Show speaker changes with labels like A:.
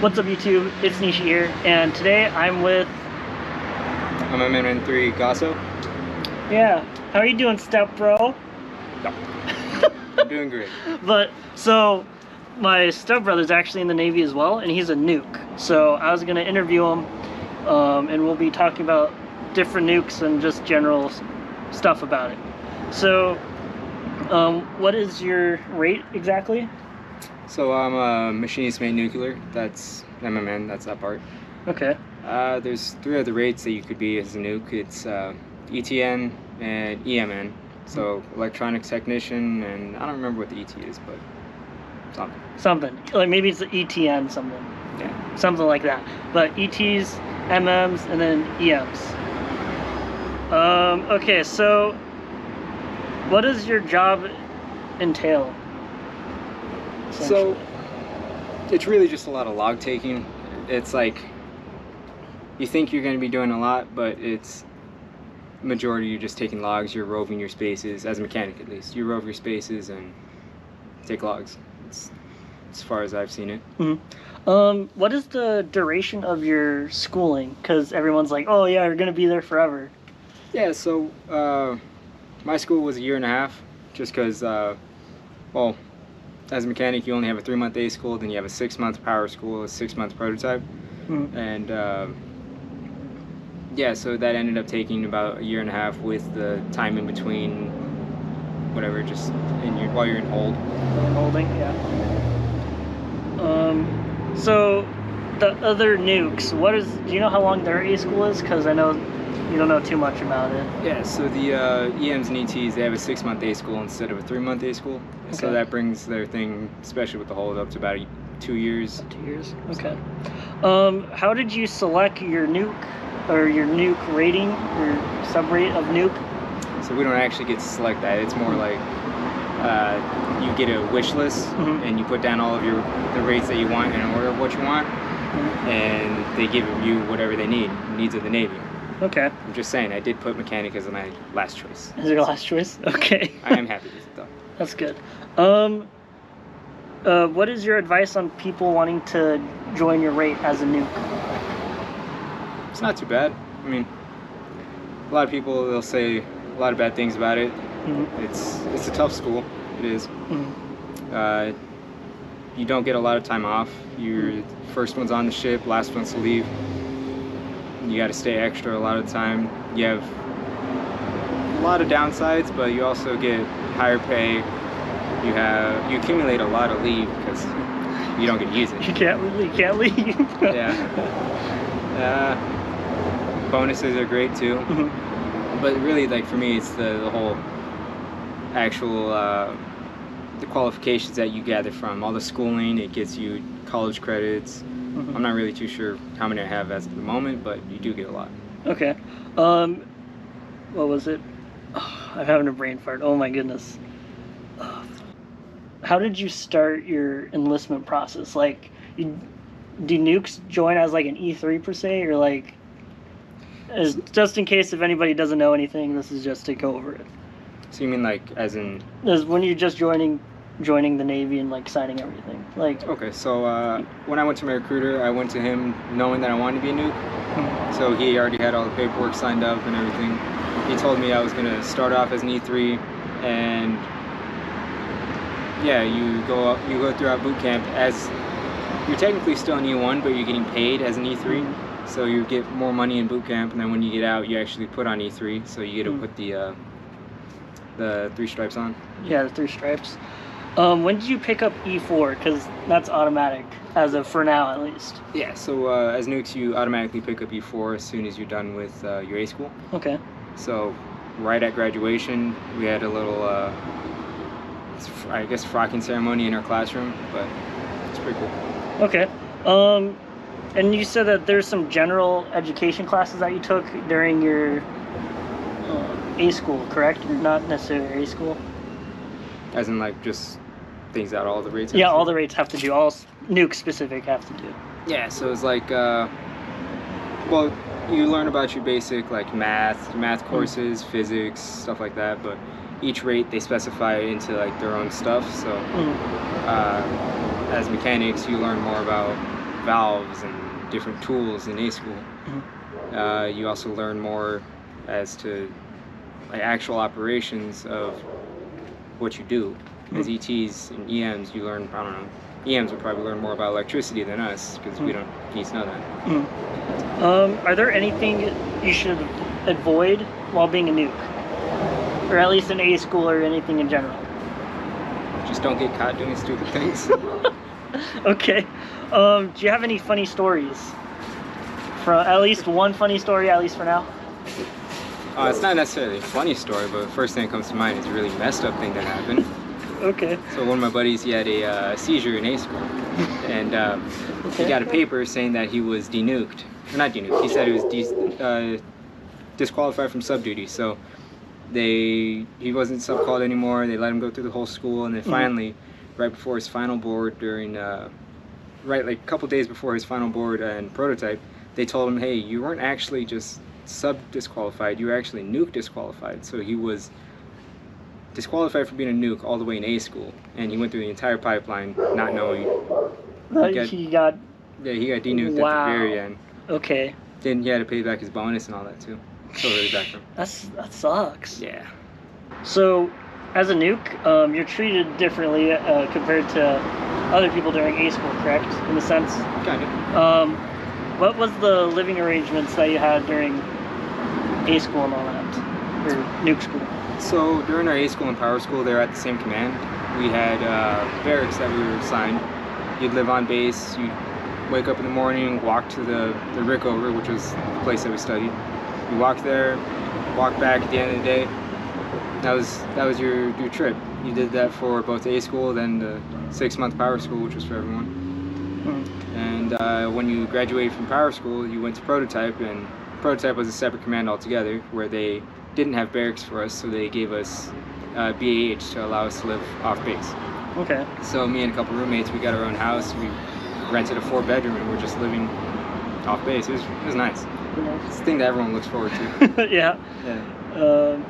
A: What's up YouTube? It's Nishi here and today I'm with
B: I'm MN3 Gasso.
A: Yeah. How are you doing, step bro?
B: I'm doing great.
A: But so my stepbrother's actually in the Navy as well and he's a nuke. So I was gonna interview him um, and we'll be talking about different nukes and just general stuff about it. So um, what is your rate exactly?
B: So I'm a machinist mate nuclear. That's MMN. That's that part.
A: Okay.
B: Uh, there's three other rates that you could be as a nuke. It's uh, ETN and EMN. So electronics technician, and I don't remember what the ET is, but something.
A: Something. Like maybe it's the ETN something.
B: Yeah.
A: something like that. But ETs, MMs, and then EMs. Um, okay, so what does your job entail?
B: So it's really just a lot of log taking. It's like you think you're going to be doing a lot, but it's majority you're just taking logs. You're roving your spaces as a mechanic at least. You rove your spaces and take logs. It's as far as I've seen it.
A: um, what is the duration of your schooling? Because everyone's like, oh yeah, you're gonna be there forever.
B: Yeah. So uh, my school was a year and a half, just because. Uh, well, as a mechanic, you only have a three month A school, then you have a six month power school, a six month prototype.
A: Mhm.
B: and uh, yeah, so that ended up taking about a year and a half with the time in between, whatever, just in your while you're in hold.
A: Holding, yeah. Um, so the other nukes, what is? Do you know how long their A school is? Because I know you don't know too much about it.
B: Yeah, so the uh, EMs and ETs they have a six month A school instead of a three month A school,
A: Okay.
B: so that brings their thing, especially with the hold, up to about two years.
A: Two years. Okay. Um, how did you select your nuke or your nuke rating or sub rate of nuke?
B: So we don't actually get to select that. It's more like uh, you get a wish list
A: Mhm.
B: and you put down all of your the rates that you want in order of what you want, and they give you whatever they need, needs of the Navy.
A: Okay.
B: I'm just saying, I did put mechanic as my last choice.
A: Is your last choice? Okay.
B: I am happy with it though.
A: That's good. Um, uh, what is your advice on people wanting to join your rate as a nuke?
B: It's not too bad. I mean, a lot of people they'll say a lot of bad things about it.
A: Mhm.
B: It's it's a tough school. It is.
A: Mhm.
B: Uh, you don't get a lot of time off. You're first one's on the ship, last one's to leave. You got to stay extra a lot of the time. You have a lot of downsides, but you also get higher pay. You have you accumulate a lot of leave because you don't get to use it.
A: You can't leave. You can't leave.
B: Yeah. Uh, bonuses are great too,
A: Mhm.
B: but really, like for me, it's the, the whole actual uh, the qualifications that you gather from all the schooling. It gets you college credits. I'm not really too sure how many I have as of the moment, but you do get a lot.
A: Okay. Um, what was it? I'm having a brain fart. Oh my goodness. How did you start your enlistment process? Like, you, do nukes join as like an E3 per se, or like, as, just in case if anybody doesn't know anything, this is just to go over it.
B: So you mean like as in?
A: As when you're just joining, joining the Navy and like signing everything. Like,
B: Okay, so uh, when I went to my recruiter, I went to him knowing that I wanted to be a nuke. So he already had all the paperwork signed up and everything. He told me I was gonna start off as an E3, and yeah, you go up, you go throughout boot camp as you're technically still an E1, but you're getting paid as an E3. So you get more money in boot camp, and then when you get out, you actually put on E3. So you get to
A: Mm.
B: put the uh, the three stripes on.
A: yeah, the three stripes. Um, when did you pick up E4? Because that's automatic, as of for now at least.
B: Yeah. So uh, as nukes, you automatically pick up E4 as soon as you're done with uh, your A school.
A: Okay.
B: So, right at graduation, we had a little, uh, I guess, frocking ceremony in our classroom, but it's pretty cool.
A: Okay. Um, and you said that there's some general education classes that you took during your uh, A school, correct? Not necessarily A school.
B: As in, like, just things that all the rates. have
A: Yeah, all the rates have to do. All nuke specific have to do.
B: Yeah, so it's like, uh, well, you learn about your basic, like, math, math courses, physics, stuff like that, but each rate they specify into, like, their own stuff, so.
A: Mm.
B: uh, as mechanics, you learn more about valves and different tools in A school. Uh, you also learn more as to like actual operations of what you do. As ETs and EMs, you learn I don't know. EMs would probably learn more about electricity than us because we
A: Mm.
B: don't need to know that.
A: Um, are there anything you should avoid while being a nuke? Or at least in A school or anything in general?
B: Just don't get caught doing stupid things.
A: okay. Um, do you have any funny stories? From at least one funny story, at least for now.
B: uh, it's not necessarily a funny story, but the first thing that comes to mind is a really messed up thing that happened.
A: Okay.
B: So one of my buddies, he had a uh, seizure in A school, and um, he got a paper saying that he was denuked. Or not denuked. He said he was de- uh, disqualified from sub duty. So they he wasn't sub called anymore. They let him go through the whole school, and then
A: Mhm.
B: finally, right before his final board, during uh, right like a couple days before his final board and prototype, they told him, hey, you weren't actually just sub disqualified. You were actually nuke disqualified. So he was disqualified for being a nuke all the way in A school, and he went through the entire pipeline not knowing.
A: That
B: got-
A: he got
B: Yeah, he got denuked
A: Wow.
B: at the very end.
A: okay.
B: Then he had to pay back his bonus and all that too. So really back him.
A: That's that sucks.
B: Yeah.
A: So, as a nuke, um, you're treated differently uh, compared to other people during A school, correct? In a sense.
B: Kind of.
A: Um, what was the living arrangements that you had during A school and all that, or nuke school?
B: So during our A school and power school, they were at the same command. We had uh, barracks that we were assigned. You'd live on base. You'd wake up in the morning, walk to the the Rickover, which was the place that we studied. You walk there, walk back at the end of the day. That was that was your your trip. You did that for both A school, then the six month power school, which was for everyone.
A: Hmm.
B: And uh, when you graduated from power school, you went to prototype, and prototype was a separate command altogether, where they didn't have barracks for us, so they gave us uh, BAH to allow us to live off base.
A: Okay.
B: So me and a couple roommates, we got our own house. We rented a four bedroom, and we're just living off base. It was, it was nice. It's the thing that everyone looks forward to.
A: yeah.
B: Yeah.
A: Um,